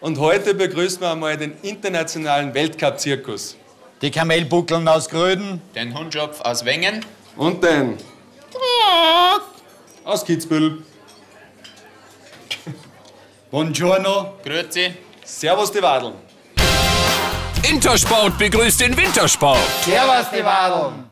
Und heute begrüßen wir einmal den internationalen Weltcup-Zirkus. Die Kamelbuckeln aus Gröden. Den Hundschopf aus Wengen. Und den aus Kitzbühel. Buongiorno. Grüezi. Servus die Wadeln. Intersport begrüßt den Wintersport. Servus, die Wadeln.